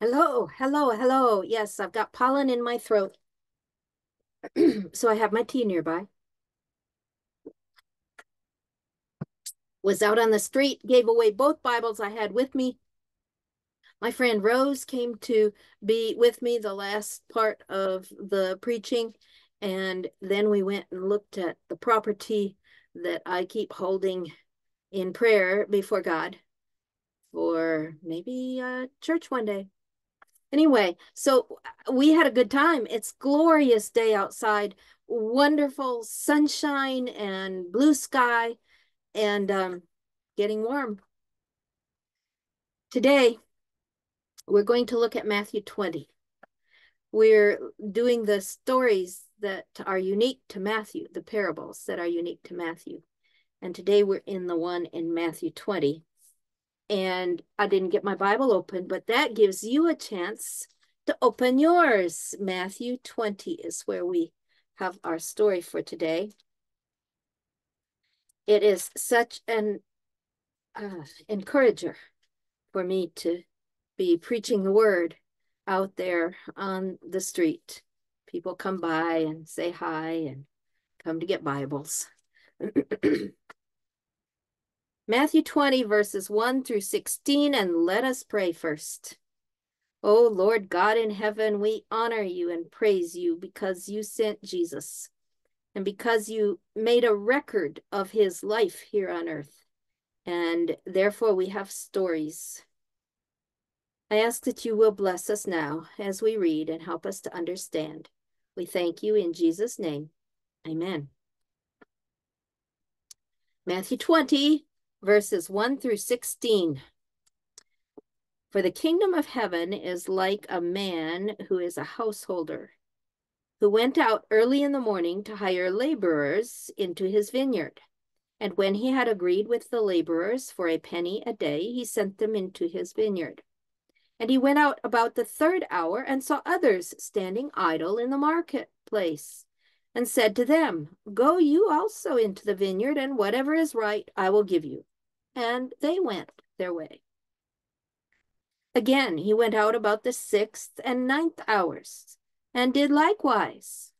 Hello, hello, hello. Yes, I've got pollen in my throat. so I have my tea nearby. Was out on the street, gave away both Bibles I had with me. My friend Rose came to be with me the last part of the preaching. And then we went and looked at the property that I keep holding in prayer before God for maybe a church one day. Anyway, so we had a good time. It's glorious day outside, wonderful sunshine and blue sky and um, getting warm. Today, we're going to look at Matthew 20. We're doing the stories that are unique to Matthew, the parables that are unique to Matthew. And today we're in the one in Matthew 20 and I didn't get my Bible open, but that gives you a chance to open yours. Matthew 20 is where we have our story for today. It is such an uh, encourager for me to be preaching the word out there on the street. People come by and say hi and come to get Bibles. Matthew 20, verses 1 through 16, and let us pray first. O oh, Lord God in heaven, we honor you and praise you because you sent Jesus and because you made a record of his life here on earth. And therefore, we have stories. I ask that you will bless us now as we read and help us to understand. We thank you in Jesus' name. Amen. Matthew 20, verses 1 through 16. For the kingdom of heaven is like a man who is a householder, who went out early in the morning to hire laborers into his vineyard. And when he had agreed with the laborers for a penny a day, he sent them into his vineyard. And he went out about the third hour and saw others standing idle in the marketplace, and said to them, Go you also into the vineyard, and whatever is right I will give you and they went their way. Again, he went out about the sixth and ninth hours, and did likewise.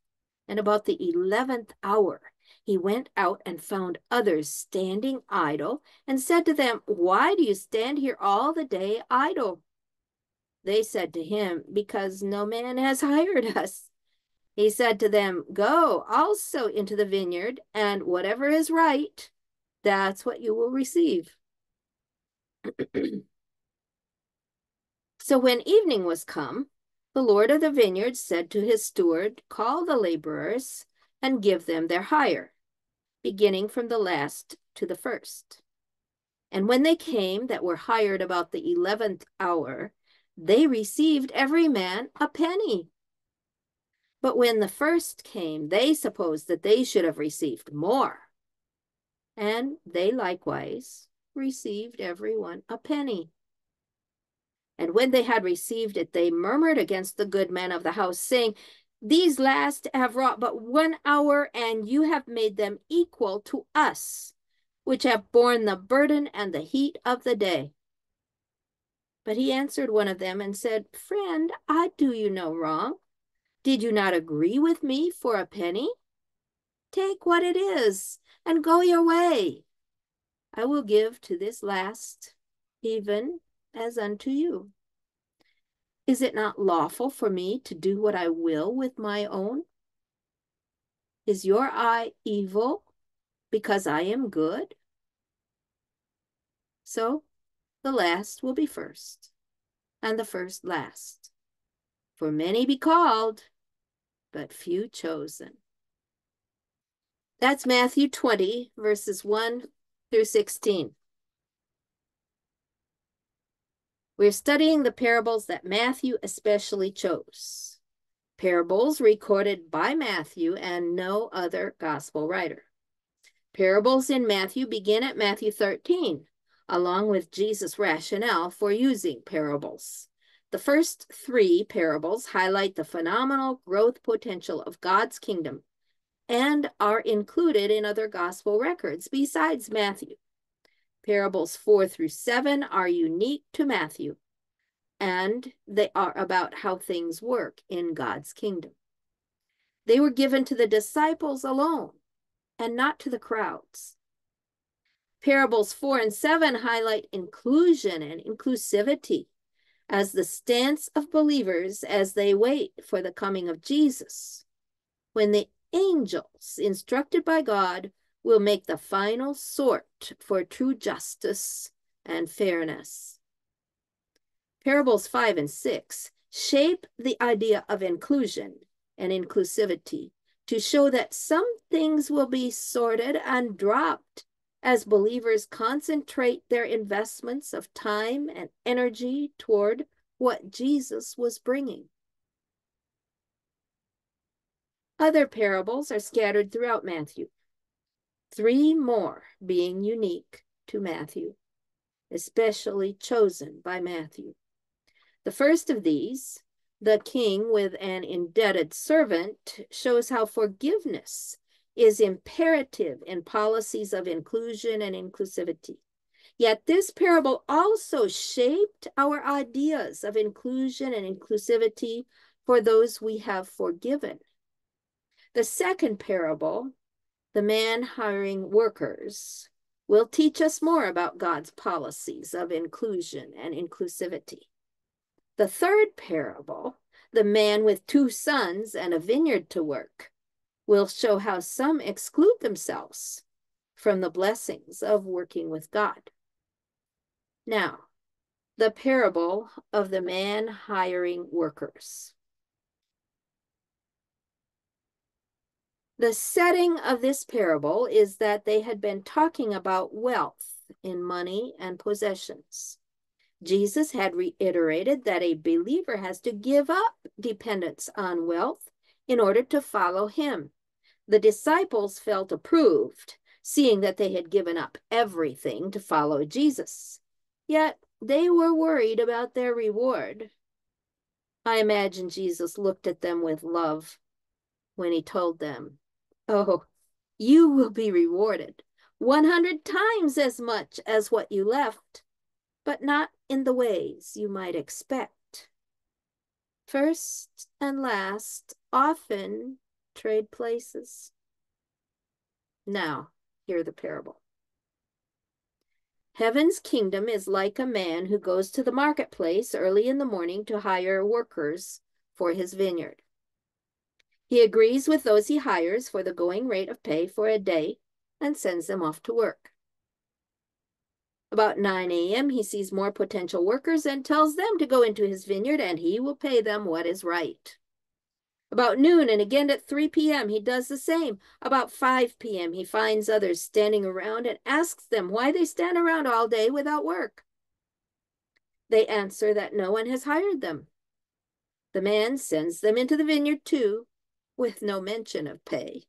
And about the eleventh hour, he went out and found others standing idle, and said to them, Why do you stand here all the day idle? They said to him, Because no man has hired us. He said to them, Go also into the vineyard, and whatever is right, that's what you will receive. so when evening was come, the Lord of the vineyard said to his steward, Call the laborers and give them their hire, beginning from the last to the first. And when they came that were hired about the eleventh hour, they received every man a penny. But when the first came, they supposed that they should have received more and they likewise received every one a penny. And when they had received it, they murmured against the good man of the house, saying, These last have wrought but one hour, and you have made them equal to us, which have borne the burden and the heat of the day. But he answered one of them and said, Friend, I do you no wrong. Did you not agree with me for a penny? Take what it is and go your way. I will give to this last, even as unto you. Is it not lawful for me to do what I will with my own? Is your eye evil because I am good? So the last will be first, and the first last. For many be called, but few chosen. That's Matthew 20, verses 1 through 16. We're studying the parables that Matthew especially chose. Parables recorded by Matthew and no other gospel writer. Parables in Matthew begin at Matthew 13, along with Jesus' rationale for using parables. The first three parables highlight the phenomenal growth potential of God's kingdom and are included in other gospel records besides Matthew. Parables 4 through 7 are unique to Matthew. and they are about how things work in God's kingdom. They were given to the disciples alone and not to the crowds. Parables 4 and 7 highlight inclusion and inclusivity as the stance of believers as they wait for the coming of Jesus, when the angels, instructed by God, will make the final sort for true justice and fairness. Parables 5 and 6 shape the idea of inclusion and inclusivity to show that some things will be sorted and dropped as believers concentrate their investments of time and energy toward what Jesus was bringing. Other parables are scattered throughout Matthew, three more being unique to Matthew, especially chosen by Matthew. The first of these, the king with an indebted servant, shows how forgiveness is imperative in policies of inclusion and inclusivity. Yet this parable also shaped our ideas of inclusion and inclusivity for those we have forgiven. The second parable, the man hiring workers, will teach us more about God's policies of inclusion and inclusivity. The third parable, the man with two sons and a vineyard to work, will show how some exclude themselves from the blessings of working with God. Now, the parable of the man hiring workers. The setting of this parable is that they had been talking about wealth in money and possessions. Jesus had reiterated that a believer has to give up dependence on wealth in order to follow him. The disciples felt approved, seeing that they had given up everything to follow Jesus. Yet they were worried about their reward. I imagine Jesus looked at them with love when he told them, Oh, you will be rewarded 100 times as much as what you left, but not in the ways you might expect. First and last often trade places. Now, hear the parable. Heaven's kingdom is like a man who goes to the marketplace early in the morning to hire workers for his vineyard. He agrees with those he hires for the going rate of pay for a day and sends them off to work. About 9 a.m., he sees more potential workers and tells them to go into his vineyard and he will pay them what is right. About noon and again at 3 p.m., he does the same. About 5 p.m., he finds others standing around and asks them why they stand around all day without work. They answer that no one has hired them. The man sends them into the vineyard too, with no mention of pay.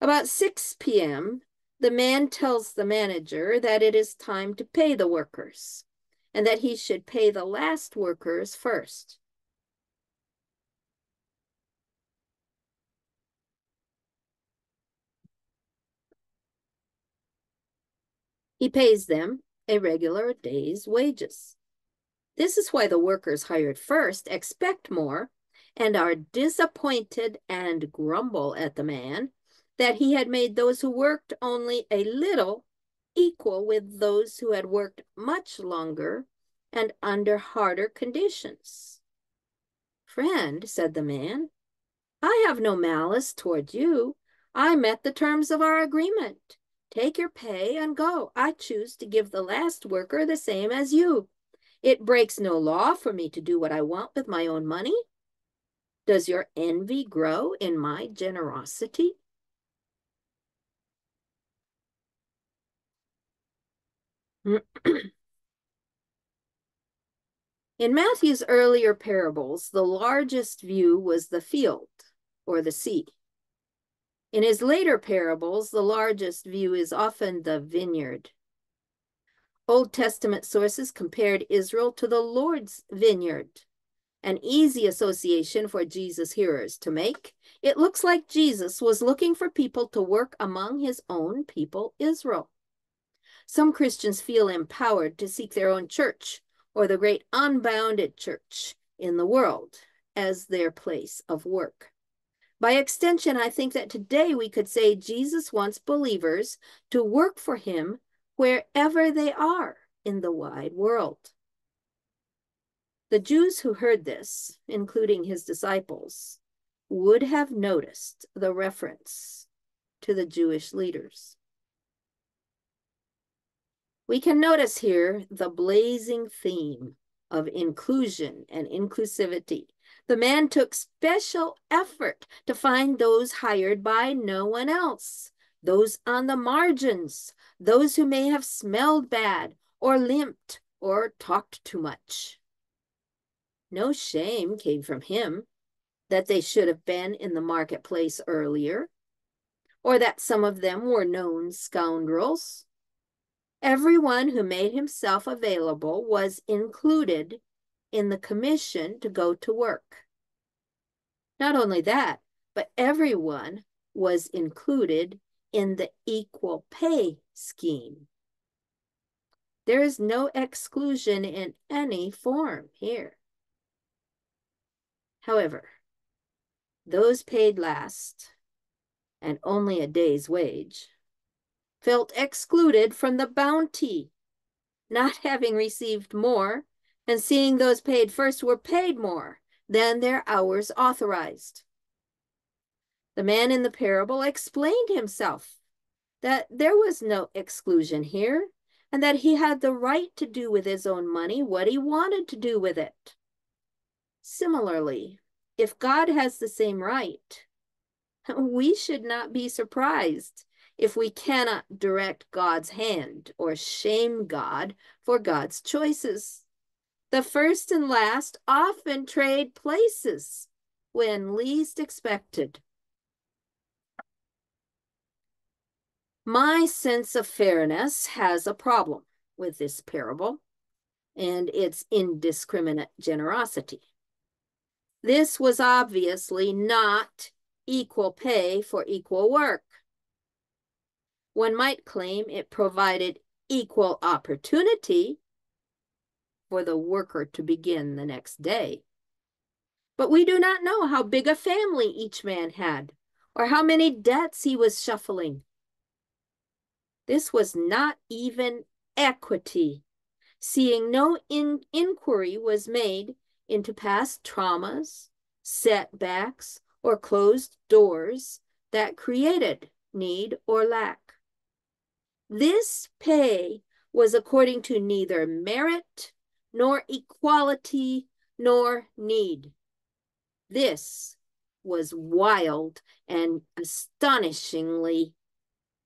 About 6 p.m., the man tells the manager that it is time to pay the workers and that he should pay the last workers first. He pays them a regular day's wages. This is why the workers hired first expect more and are disappointed and grumble at the man that he had made those who worked only a little equal with those who had worked much longer and under harder conditions. Friend, said the man, I have no malice toward you. I met the terms of our agreement. Take your pay and go. I choose to give the last worker the same as you. It breaks no law for me to do what I want with my own money. Does your envy grow in my generosity? In Matthew's earlier parables, the largest view was the field or the sea. In his later parables, the largest view is often the vineyard. Old Testament sources compared Israel to the Lord's vineyard, an easy association for Jesus' hearers to make. It looks like Jesus was looking for people to work among his own people, Israel. Some Christians feel empowered to seek their own church or the great unbounded church in the world as their place of work. By extension, I think that today we could say Jesus wants believers to work for him wherever they are in the wide world. The Jews who heard this, including his disciples, would have noticed the reference to the Jewish leaders. We can notice here the blazing theme of inclusion and inclusivity. The man took special effort to find those hired by no one else, those on the margins, those who may have smelled bad or limped or talked too much. No shame came from him that they should have been in the marketplace earlier, or that some of them were known scoundrels. Everyone who made himself available was included in the commission to go to work. Not only that, but everyone was included in the equal pay scheme. There is no exclusion in any form here. However, those paid last, and only a day's wage, felt excluded from the bounty, not having received more, and seeing those paid first were paid more than their hours authorized. The man in the parable explained himself that there was no exclusion here and that he had the right to do with his own money what he wanted to do with it. Similarly, if God has the same right, we should not be surprised if we cannot direct God's hand or shame God for God's choices. The first and last often trade places when least expected. My sense of fairness has a problem with this parable and its indiscriminate generosity. This was obviously not equal pay for equal work. One might claim it provided equal opportunity for the worker to begin the next day. But we do not know how big a family each man had or how many debts he was shuffling. This was not even equity, seeing no in inquiry was made into past traumas, setbacks, or closed doors that created need or lack. This pay was according to neither merit, nor equality, nor need. This was wild and astonishingly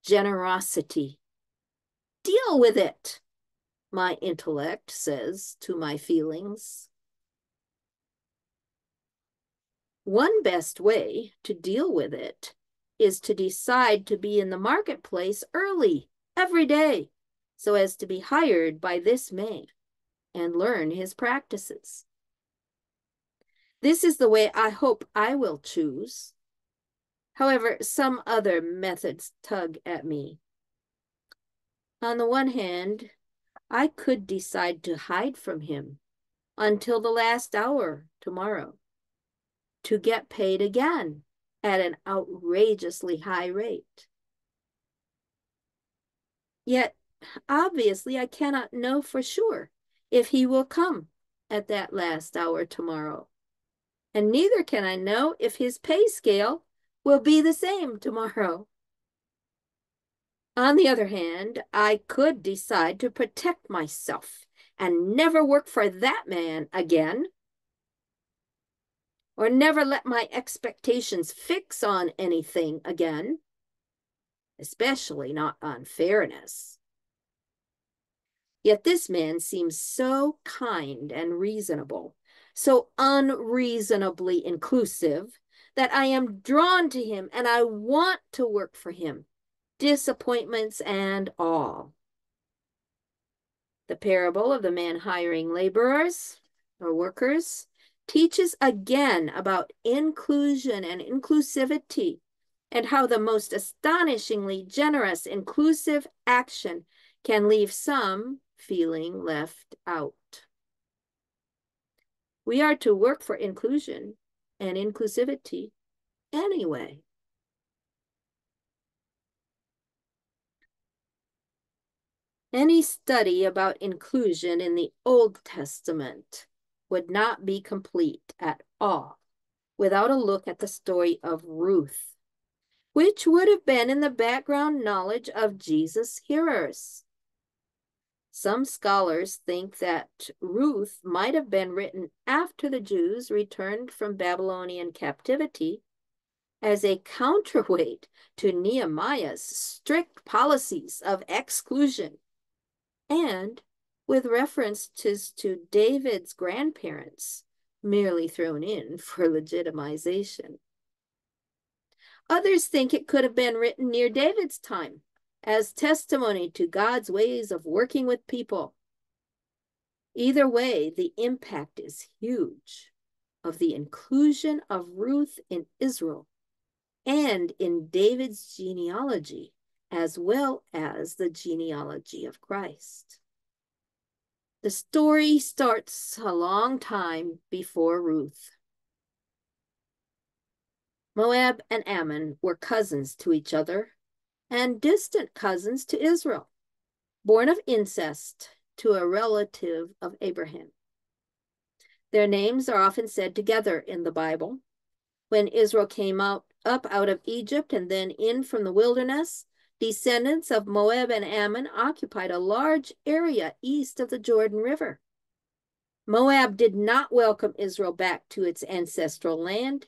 generosity. Deal with it, my intellect says to my feelings. One best way to deal with it is to decide to be in the marketplace early every day so as to be hired by this man and learn his practices. This is the way I hope I will choose. However, some other methods tug at me. On the one hand, I could decide to hide from him until the last hour tomorrow to get paid again at an outrageously high rate. Yet, obviously, I cannot know for sure if he will come at that last hour tomorrow. And neither can I know if his pay scale will be the same tomorrow. On the other hand, I could decide to protect myself and never work for that man again or never let my expectations fix on anything again, especially not on fairness. Yet this man seems so kind and reasonable, so unreasonably inclusive, that I am drawn to him and I want to work for him, disappointments and all. The parable of the man hiring laborers or workers teaches again about inclusion and inclusivity and how the most astonishingly generous inclusive action can leave some feeling left out. We are to work for inclusion and inclusivity anyway. Any study about inclusion in the Old Testament would not be complete at all without a look at the story of Ruth, which would have been in the background knowledge of Jesus' hearers. Some scholars think that Ruth might have been written after the Jews returned from Babylonian captivity as a counterweight to Nehemiah's strict policies of exclusion and with references to David's grandparents merely thrown in for legitimization. Others think it could have been written near David's time as testimony to God's ways of working with people. Either way, the impact is huge of the inclusion of Ruth in Israel and in David's genealogy, as well as the genealogy of Christ. The story starts a long time before Ruth. Moab and Ammon were cousins to each other and distant cousins to Israel, born of incest to a relative of Abraham. Their names are often said together in the Bible. When Israel came out up out of Egypt and then in from the wilderness, descendants of Moab and Ammon occupied a large area east of the Jordan River. Moab did not welcome Israel back to its ancestral land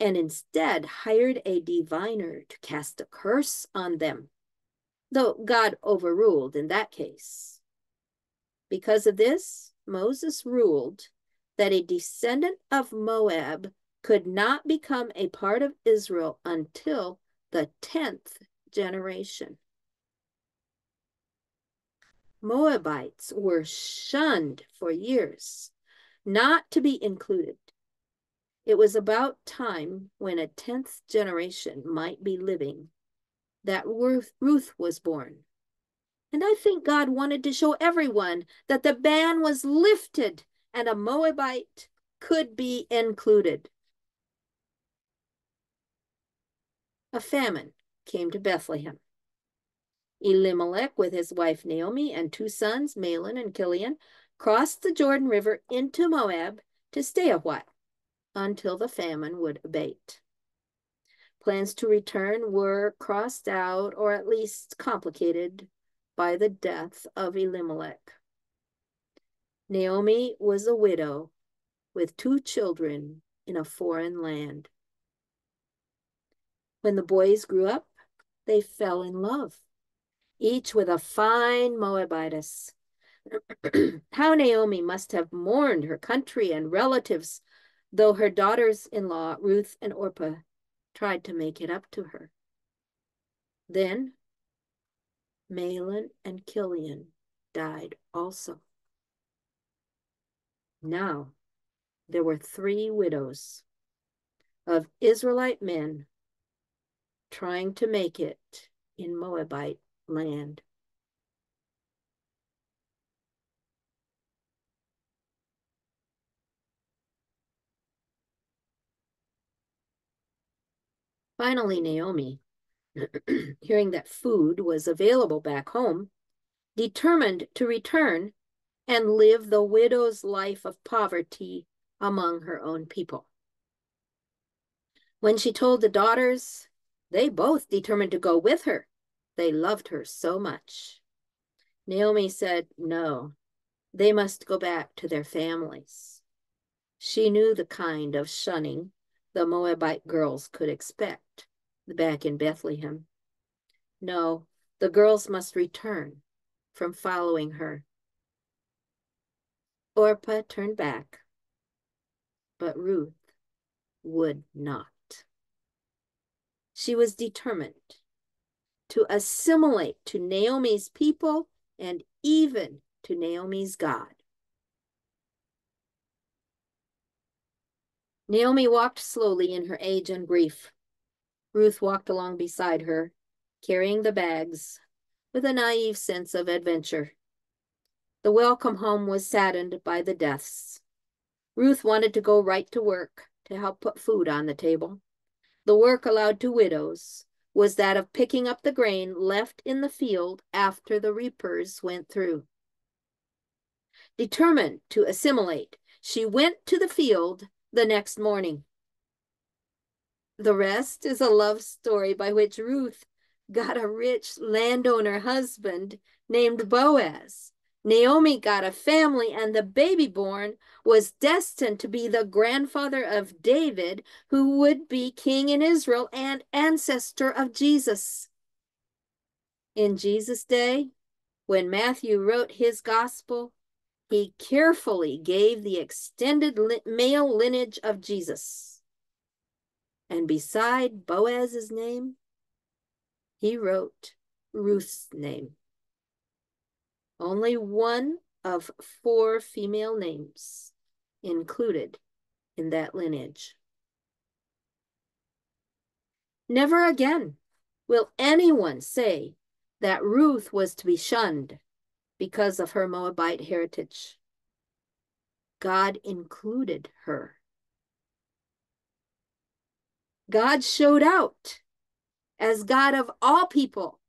and instead hired a diviner to cast a curse on them, though God overruled in that case. Because of this, Moses ruled that a descendant of Moab could not become a part of Israel until the 10th generation. Moabites were shunned for years, not to be included. It was about time when a 10th generation might be living that Ruth, Ruth was born. And I think God wanted to show everyone that the ban was lifted and a Moabite could be included. A famine came to Bethlehem. Elimelech, with his wife Naomi and two sons, Mahlon and Chilion, crossed the Jordan River into Moab to stay a while until the famine would abate. Plans to return were crossed out or at least complicated by the death of Elimelech. Naomi was a widow with two children in a foreign land. When the boys grew up, they fell in love, each with a fine Moabitess. How Naomi must have mourned her country and relatives, though her daughters in law, Ruth and Orpah, tried to make it up to her. Then Mahlon and Chilion died also. Now there were three widows of Israelite men trying to make it in Moabite land. Finally, Naomi, hearing that food was available back home, determined to return and live the widow's life of poverty among her own people. When she told the daughters they both determined to go with her. They loved her so much. Naomi said, No, they must go back to their families. She knew the kind of shunning the Moabite girls could expect back in Bethlehem. No, the girls must return from following her. Orpah turned back, but Ruth would not. She was determined to assimilate to Naomi's people and even to Naomi's God. Naomi walked slowly in her age and grief. Ruth walked along beside her, carrying the bags, with a naive sense of adventure. The welcome home was saddened by the deaths. Ruth wanted to go right to work to help put food on the table. The work allowed to widows was that of picking up the grain left in the field after the reapers went through. Determined to assimilate, she went to the field the next morning. The rest is a love story by which Ruth got a rich landowner husband named Boaz. Naomi got a family, and the baby born was destined to be the grandfather of David, who would be king in Israel and ancestor of Jesus. In Jesus' day, when Matthew wrote his gospel, he carefully gave the extended male lineage of Jesus. And beside Boaz's name, he wrote Ruth's name. Only one of four female names included in that lineage. Never again will anyone say that Ruth was to be shunned because of her Moabite heritage. God included her. God showed out as God of all people,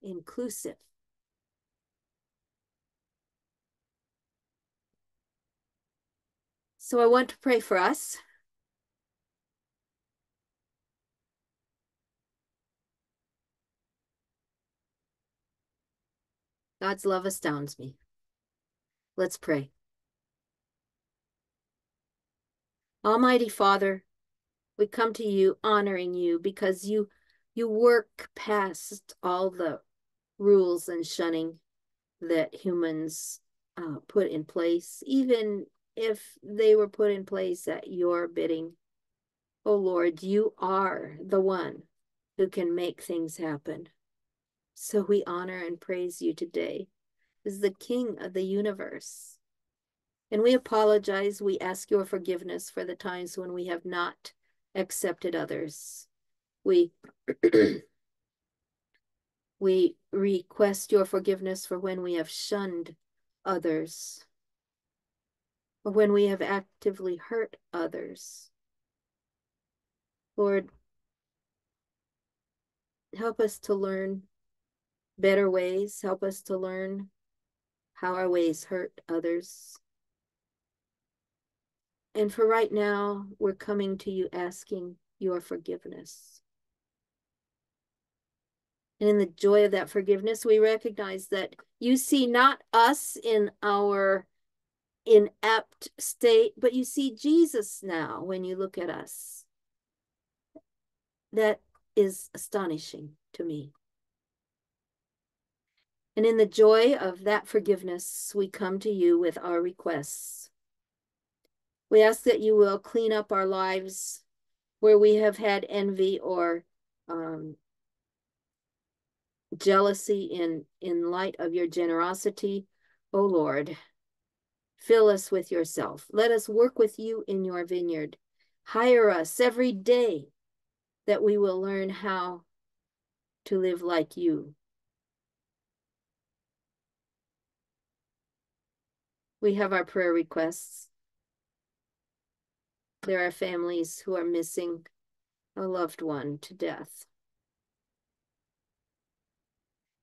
inclusive. So I want to pray for us. God's love astounds me. Let's pray. Almighty Father, we come to you honoring you because you you work past all the rules and shunning that humans uh, put in place, even if they were put in place at your bidding. Oh Lord, you are the one who can make things happen. So we honor and praise you today as the King of the universe. And we apologize, we ask your forgiveness for the times when we have not accepted others. We we request your forgiveness for when we have shunned others or when we have actively hurt others. Lord, help us to learn better ways, help us to learn how our ways hurt others. And for right now, we're coming to you asking your forgiveness. And in the joy of that forgiveness, we recognize that you see not us in our inept state, but you see Jesus now when you look at us. That is astonishing to me. And in the joy of that forgiveness, we come to you with our requests. We ask that you will clean up our lives where we have had envy or um, jealousy in, in light of your generosity, O oh Lord. Fill us with yourself. Let us work with you in your vineyard. Hire us every day that we will learn how to live like you. We have our prayer requests. There are families who are missing a loved one to death.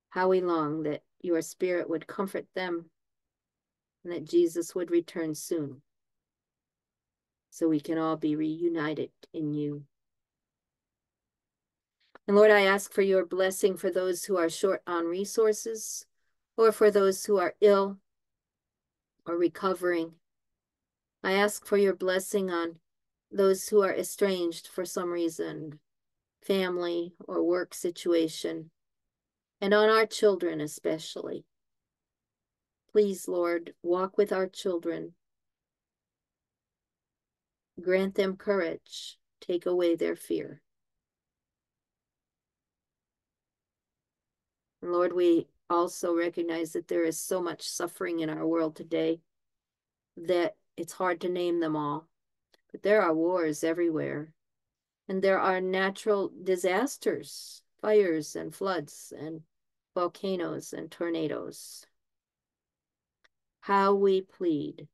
How we long that your spirit would comfort them and that Jesus would return soon so we can all be reunited in you. And Lord, I ask for your blessing for those who are short on resources or for those who are ill or recovering. I ask for your blessing on those who are estranged for some reason, family or work situation, and on our children especially. Please, Lord, walk with our children. Grant them courage. Take away their fear. Lord, we also recognize that there is so much suffering in our world today that it's hard to name them all. But there are wars everywhere. And there are natural disasters, fires and floods and volcanoes and tornadoes how we plead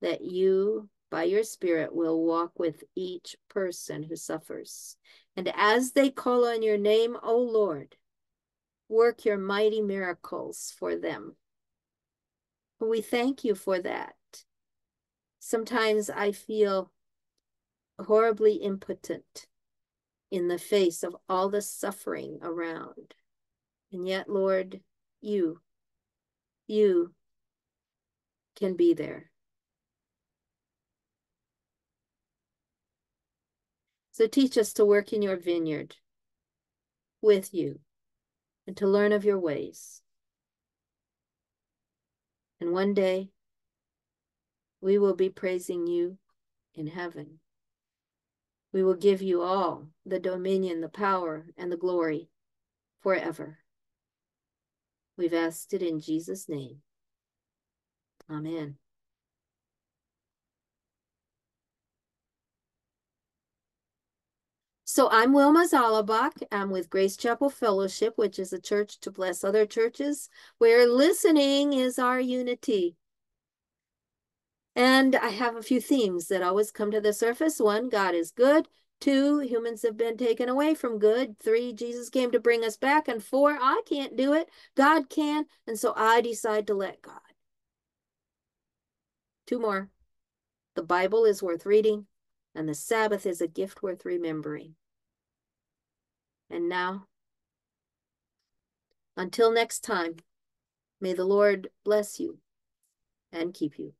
that you, by your Spirit, will walk with each person who suffers. And as they call on your name, O Lord, work your mighty miracles for them. We thank you for that. Sometimes I feel horribly impotent in the face of all the suffering around. And yet, Lord, you, you can be there. So teach us to work in your vineyard with you and to learn of your ways. And one day we will be praising you in heaven. We will give you all the dominion, the power, and the glory forever. We've asked it in Jesus' name. Amen. So I'm Wilma Zalabak. I'm with Grace Chapel Fellowship, which is a church to bless other churches, where listening is our unity. And I have a few themes that always come to the surface. One, God is good. Two, humans have been taken away from good. Three, Jesus came to bring us back. And four, I can't do it. God can. And so I decide to let God. Two more. The Bible is worth reading, and the Sabbath is a gift worth remembering. And now, until next time, may the Lord bless you and keep you.